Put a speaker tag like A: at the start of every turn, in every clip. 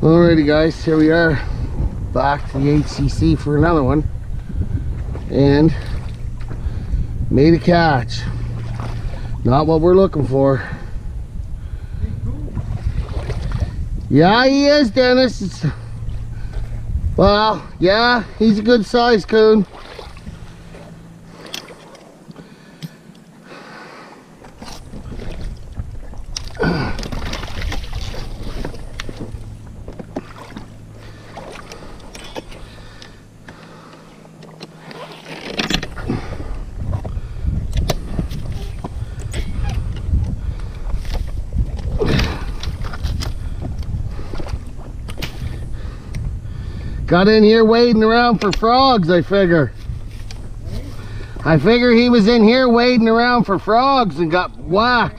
A: Alrighty guys, here we are. Back to the HCC for another one. And made a catch. Not what we're looking for. Yeah he is Dennis. It's, well yeah he's a good size coon Got in here wading around for frogs, I figure. I figure he was in here wading around for frogs and got whacked.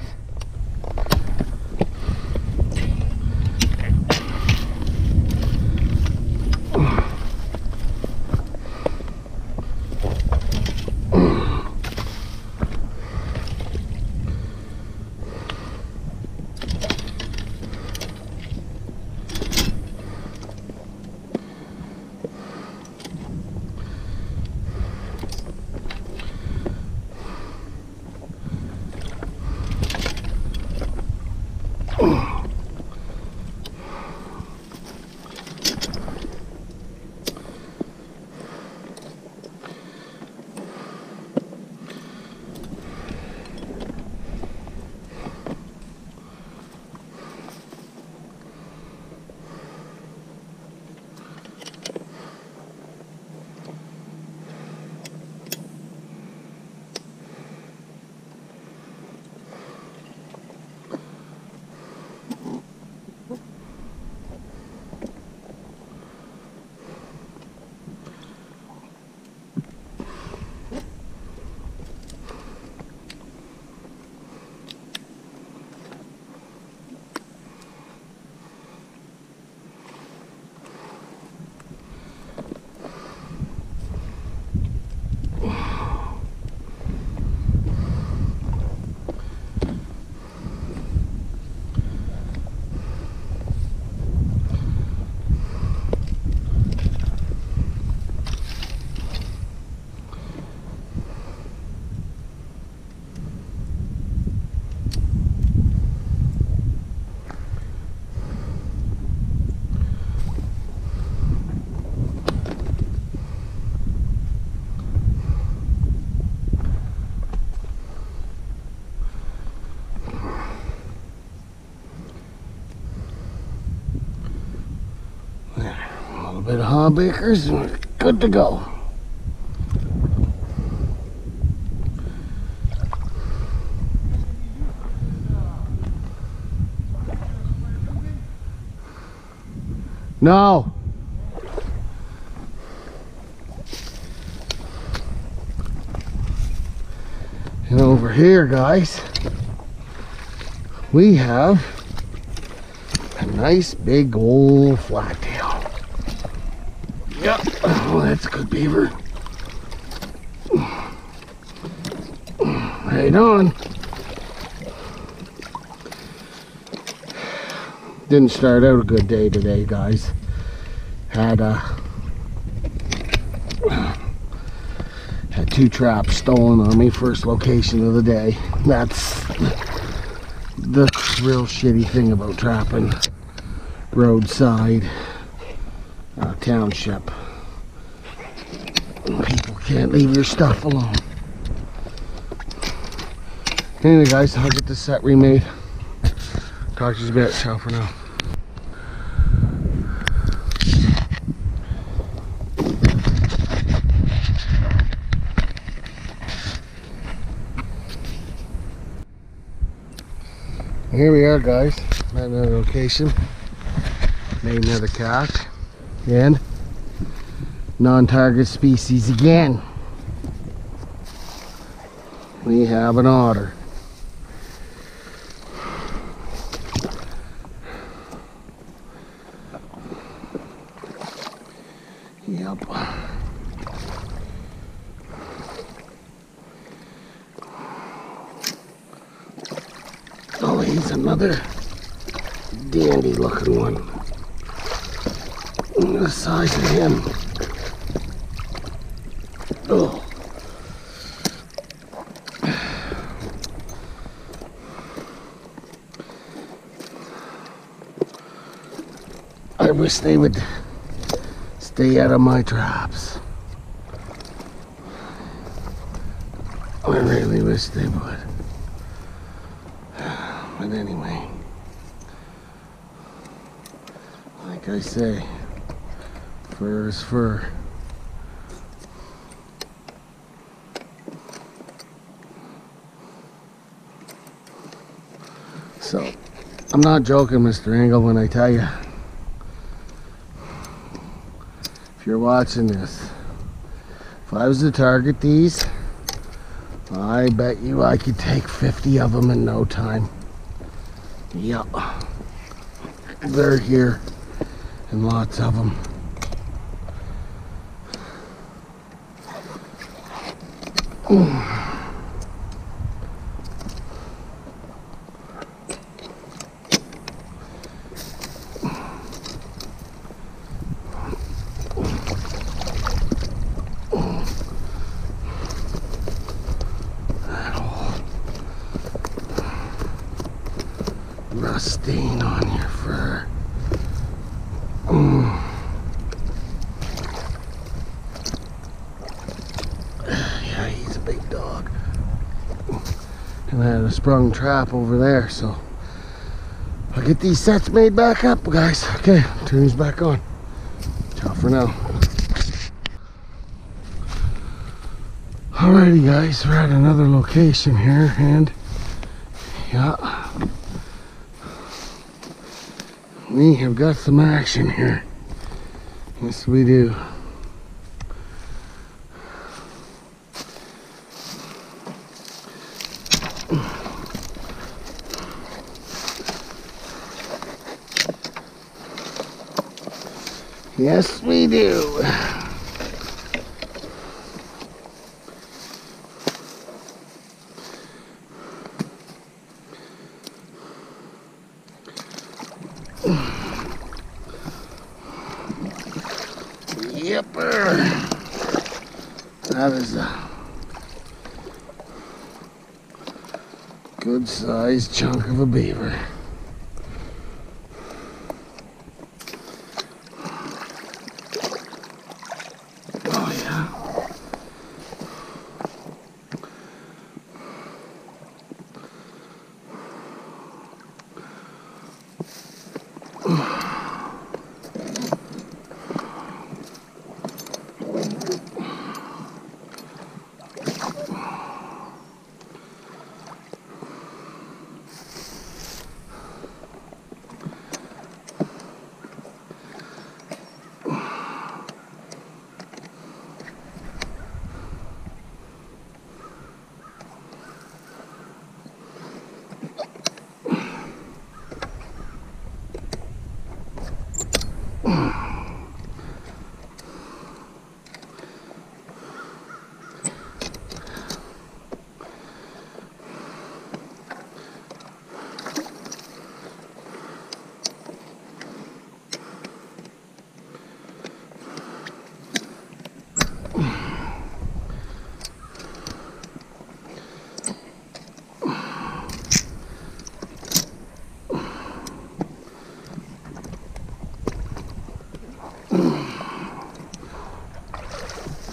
A: Bit of and we're good to go. No. And over here, guys, we have a nice big old flat Yep. Oh, that's a good beaver. Right on. Didn't start out a good day today, guys. Had uh had two traps stolen on me. First location of the day. That's the real shitty thing about trapping roadside uh, township. People can't leave your stuff alone. Anyway, guys, I'll get this set remade. Talk to you in a. Ciao for now. Here we are, guys. At another location. Made another catch. And non-target species again. We have an otter. Yep. Oh, he's another dandy looking one. the size of him. Oh. I wish they would stay out of my traps. I really wish they would. But anyway, like I say, fur is fur. So, I'm not joking, Mr. Engel, when I tell you. If you're watching this, if I was to target these, I bet you I could take 50 of them in no time. Yep. They're here, and lots of them. rust stain on your fur. Mm. Yeah, he's a big dog. And I had a sprung trap over there, so I'll get these sets made back up, guys. Okay, turn these back on. Ciao for now. Alrighty, guys, we're at another location here, and yeah. we have got some action here. Yes, we do. Yes, we do. Yepper. That is a good sized chunk of a beaver. Oh yeah.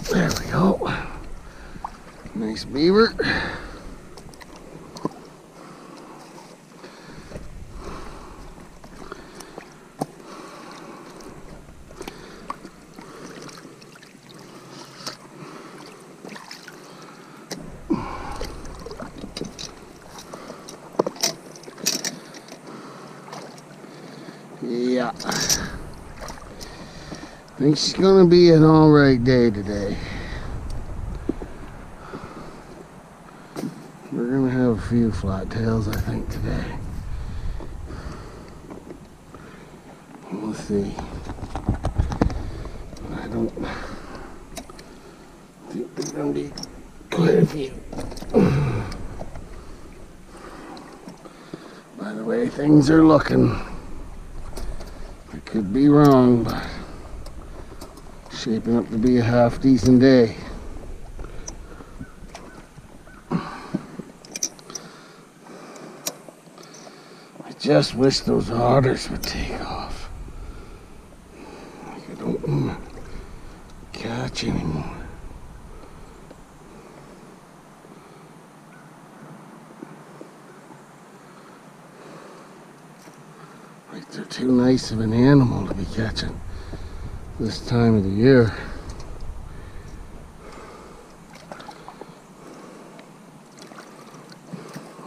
A: There we go. Nice beaver. Yeah. I Think it's gonna be an alright day today. We're gonna have a few flat tails, I think, today. We'll see. I don't think there's gonna be quite a few. By the way things are looking. I could be wrong, but Shaping up to be a half decent day. I just wish those otters would take off. I don't want to catch anymore. Like they're too nice of an animal to be catching this time of the year.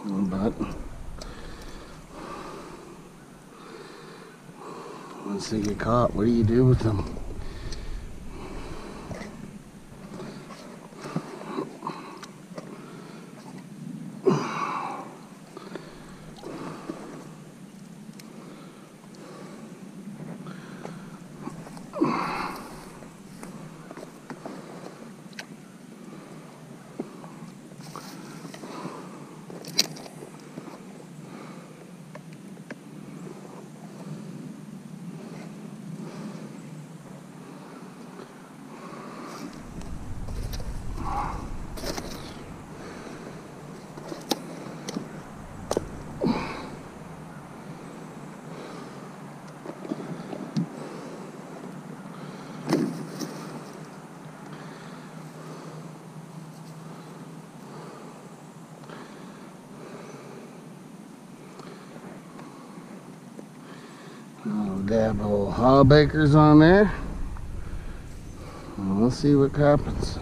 A: But they get caught, what do you do with them? Oh, dab old Hawbaker's on there. Well, We'll see what happens.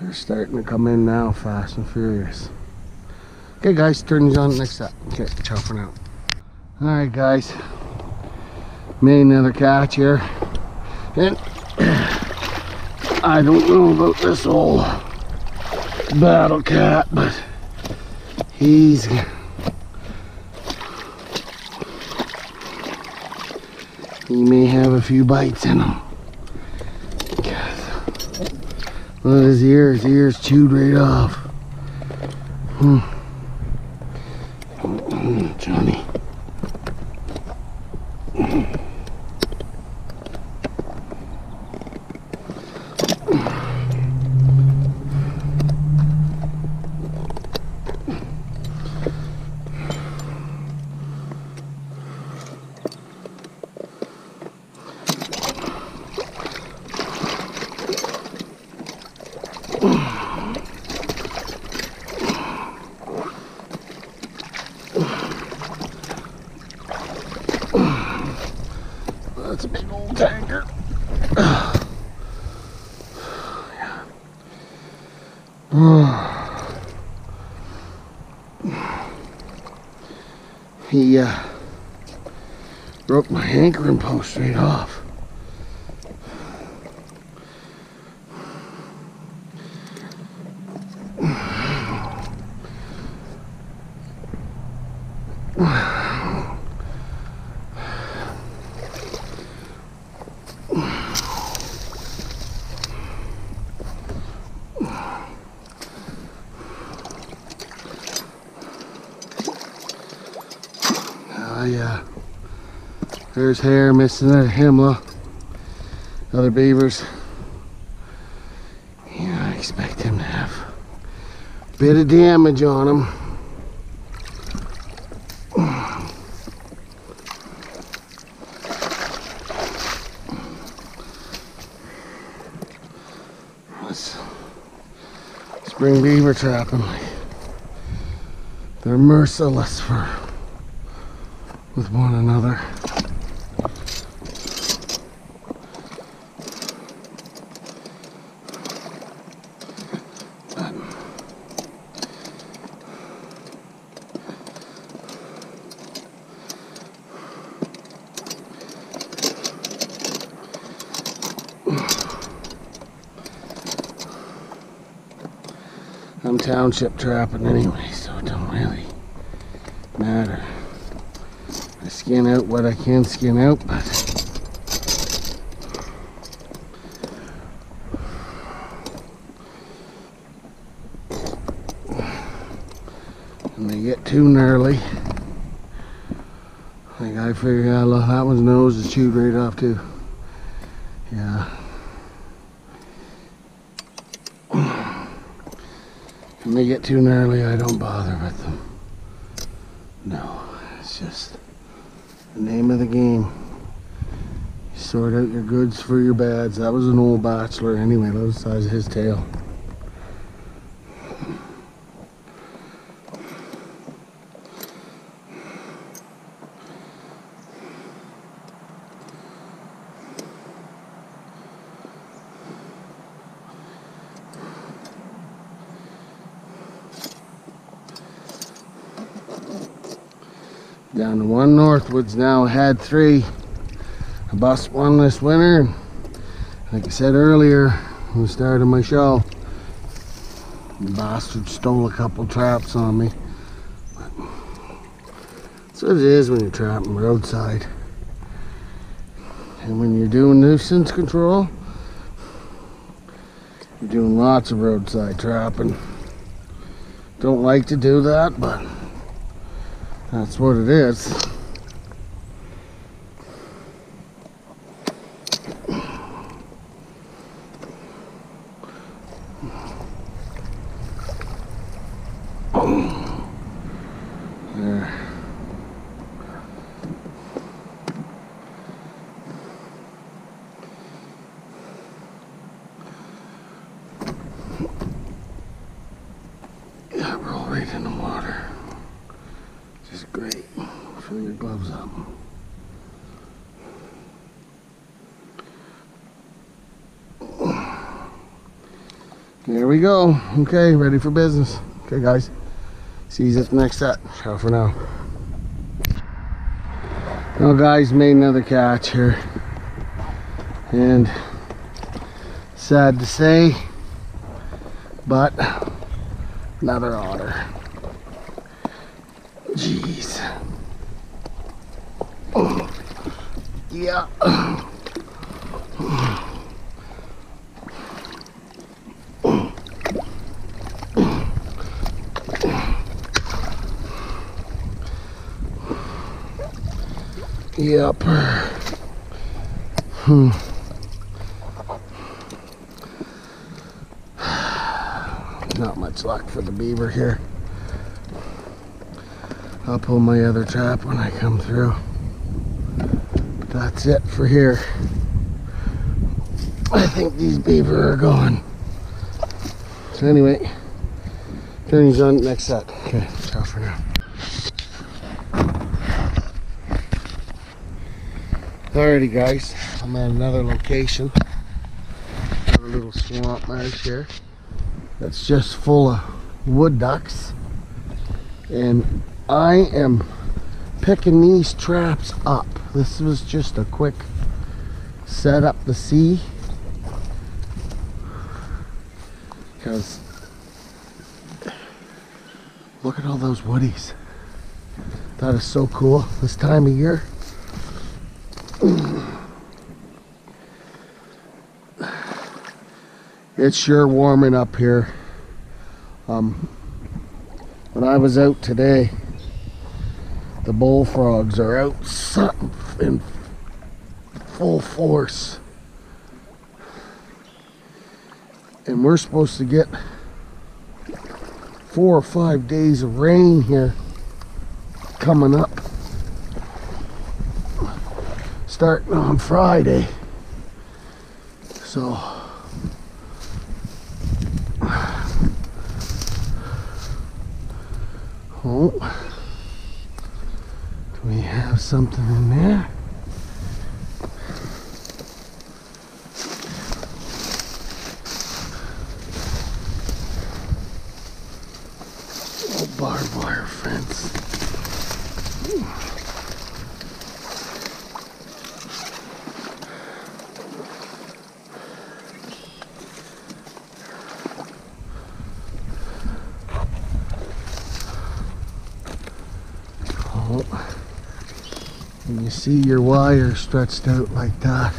A: They're starting to come in now, fast and furious. Okay, guys, turn these on next up. Okay, ciao for now. All right, guys. Made another catch here. And I don't know about this old battle cat, but he's may have a few bites in him. Look at his ears. His ears chewed right off. Hmm. Mm, Johnny. That's a big old tanker. he uh, broke my anchoring post straight off. Oh yeah. There's hair missing that hemla. Other beavers. Yeah, I expect him to have a bit of damage on him. Let's spring beaver trapping. They're merciless for with one another. I'm township trapping anyway, so it don't really matter. I skin out what I can skin out, but when they get too gnarly, like I figure out that one's nose is chewed right off too. Yeah. Too gnarly, I don't bother with them. No, it's just the name of the game. You sort out your goods for your bads. That was an old bachelor anyway, look at the size of his tail. Down to Northwoods now. Had three. I bust one this winter. Like I said earlier, when we started my show, the bastard stole a couple traps on me. But that's what it is when you're trapping roadside. And when you're doing nuisance control, you're doing lots of roadside trapping. Don't like to do that, but that's what it is. There. Yeah, roll right in the water. Just great. Fill your gloves up. There we go. Okay, ready for business. Okay, guys. See you at the next set. Ciao for now. Well, guys, made another catch here. And sad to say, but another otter. Jeez. Oh, yeah. Yep. Hmm. Not much luck for the beaver here. I'll pull my other trap when I come through. That's it for here. I think these beaver are gone. So anyway, turning's on next set. Okay, ciao for now. Alrighty guys, I'm at another location. Another little swamp marsh here. That's just full of wood ducks. And I am picking these traps up. This was just a quick set up to see. Because look at all those woodies. That is so cool this time of year. It's sure warming up here. Um, when I was out today, the bullfrogs are out in full force. And we're supposed to get four or five days of rain here coming up. Starting on Friday. So Oh, do we have something in there? Oh, barbed wire fence. Oh, when you see stretched out like that,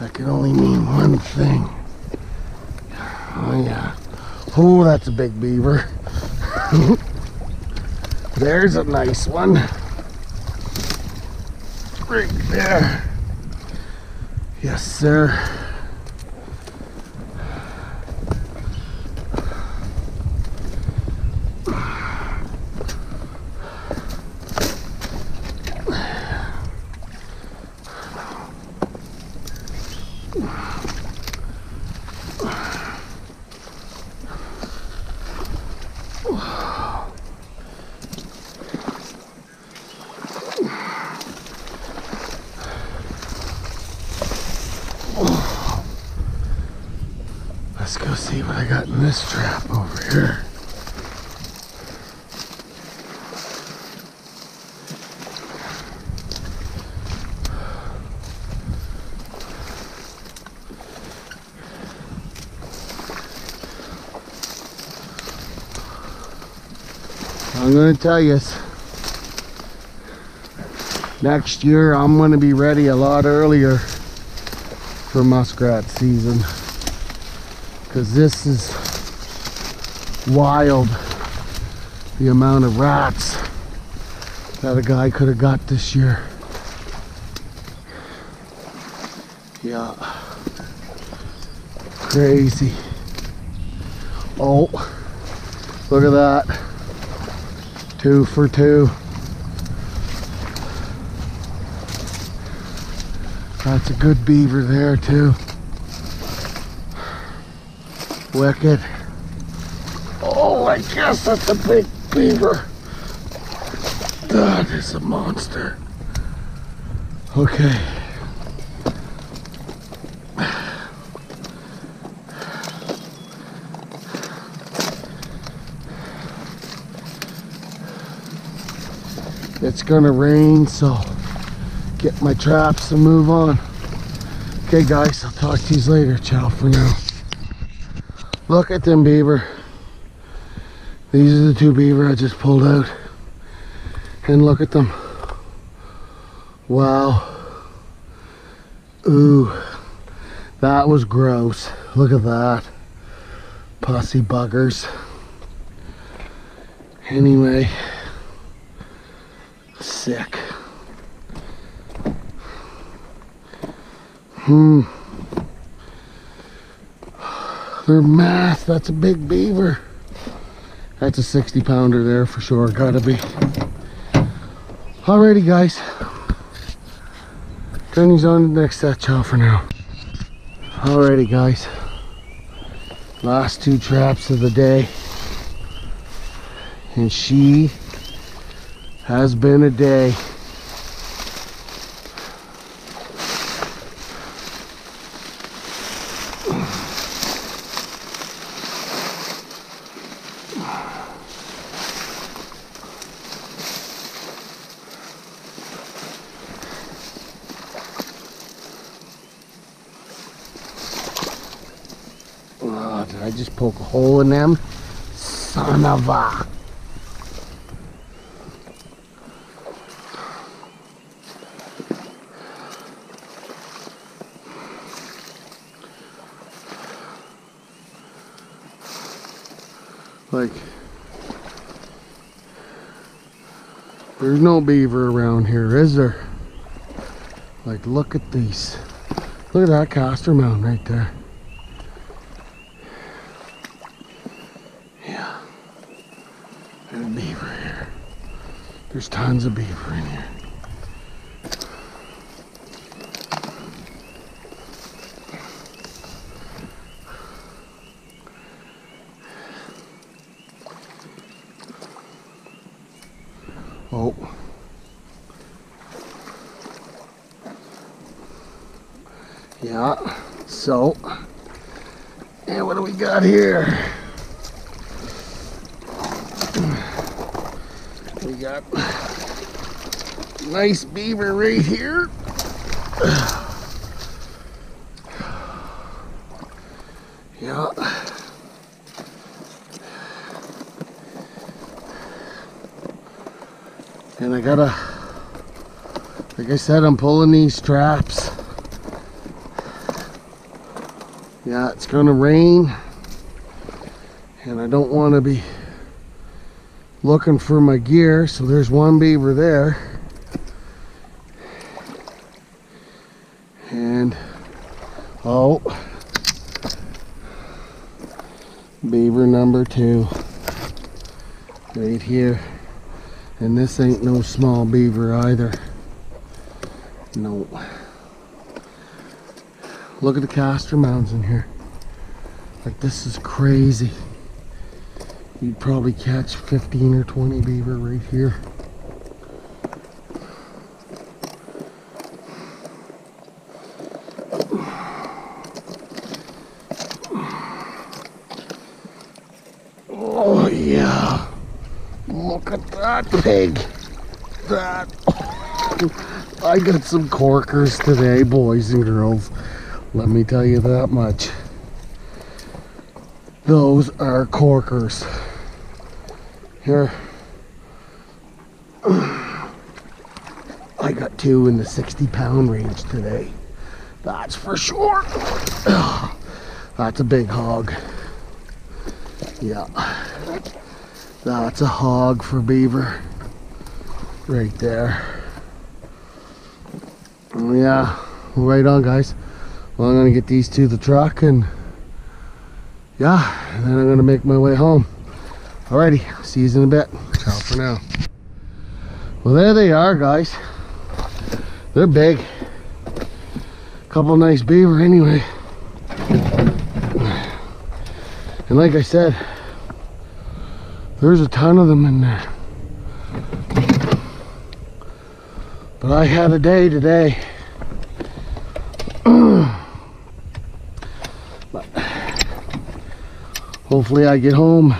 A: that can only mean one thing. Oh yeah. Oh, that's a big beaver. There's a nice one. Right there. Yes, sir. Let's go see what I got in this trap over here. I'm gonna tell you, next year I'm gonna be ready a lot earlier for muskrat season. Because this is wild the amount of rats that a guy could have got this year. Yeah. Crazy. Oh look at that two for two that's a good beaver there too wicked. Oh, I guess that's a big beaver. That is a monster. Okay. It's gonna rain, so get my traps and move on. Okay guys, I'll talk to you later. Ciao for now. Look at them beaver. These are the two beaver I just pulled out. And look at them. Wow. Ooh. That was gross. Look at that. Pussy buggers. Anyway. Sick. Hmm. They're mass. That's a big beaver. That's a 60 pounder there for sure. Gotta be. Alrighty, guys. Journey's on the next set. Ciao for now. Alrighty, guys. Last two traps of the day. And she has been a day. Oh, did I just poke a hole in them? Son of a. Like, there's no beaver around here, is there? Like, look at these. Look at that castor mound right there. Yeah. There's beaver here. There's tons of beaver in here. Oh. Yeah. So, and what do we got here? We got nice beaver right here. Yeah. And I gotta, like I said, I'm pulling these traps. Yeah, it's gonna rain. And I don't want to be looking for my gear. So there's one beaver there. And beaver number Right here. And this ain't no small beaver either. No. Look at the castor mounds in here. Like this is crazy. You'd probably catch 15 or 20 beaver right here. Oh yeah. Look at that pig. That. I got some corkers today, boys and girls. Let me tell you that much. Those are corkers. Here. I got two in the 60 pound range today. That's for sure. That's a big hog. Yeah. That's a hog for beaver. Right there. Oh, yeah. Right on, guys. Well, I'm to get these to the truck and yeah, and then I'm to make my way home. Alrighty, see you in a bit. Ciao for now. Well, there they are, guys. They're big. Couple nice beaver anyway. And like I said, there's a ton of them in there. But I had a day today. but hopefully I get home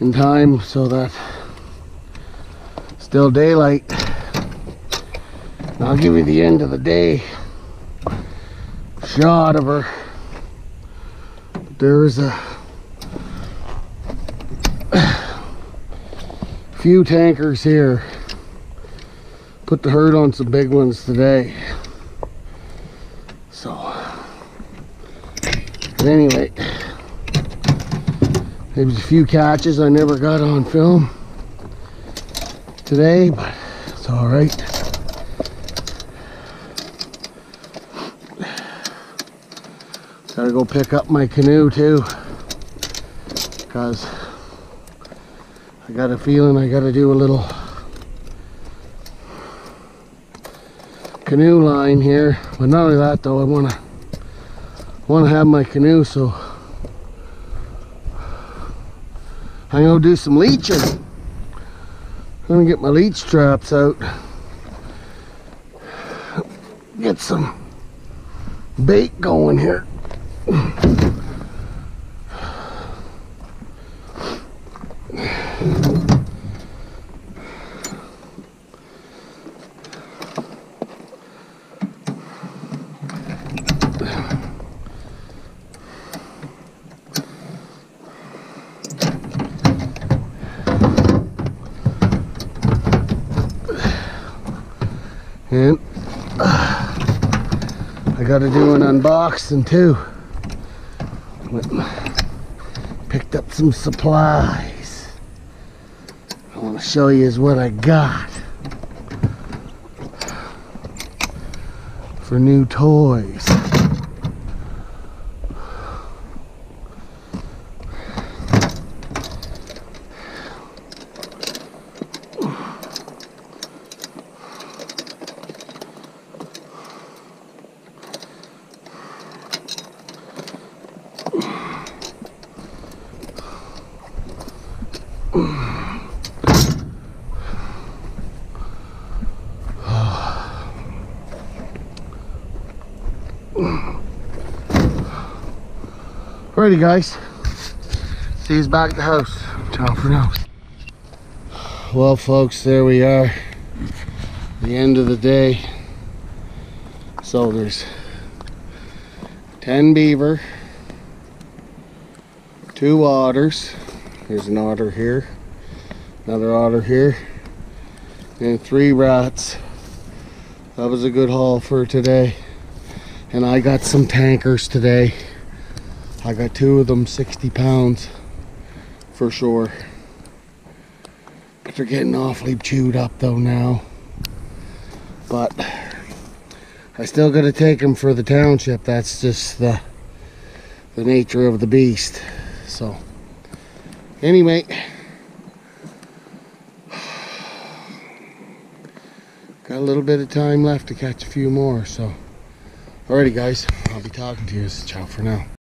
A: in time so that still daylight. And I'll give you the end of the day shot of her. There's a few tankers here. Put the herd on some big ones today. So, but anyway, there was a few catches I never got on film today, but it's all right. Gotta go pick up my canoe too, because I got a feeling I gotta do a little canoe line here. But not only that though, I wanna wanna have my canoe so I'm gonna do some leeching. I'm gonna get my leech traps out. Get some bait going here. And uh, I got to do an unboxing too. Picked up some supplies. I want to show you is what I got for new toys. Alrighty guys. See you back at the house. Ciao for now. Well folks, there we are. The end of the day. So there's 10 beaver, two otters. There's an otter here, another otter here, and three rats. That was a good haul for today. And I got some tankers today. I got two of them 60 pounds for sure. But they're getting awfully chewed up though now. But I still got to take them for the township. That's just the the nature of the beast. So, anyway, got a little bit of time left to catch a few more. So, alrighty, guys, I'll be talking to you. Ciao for now.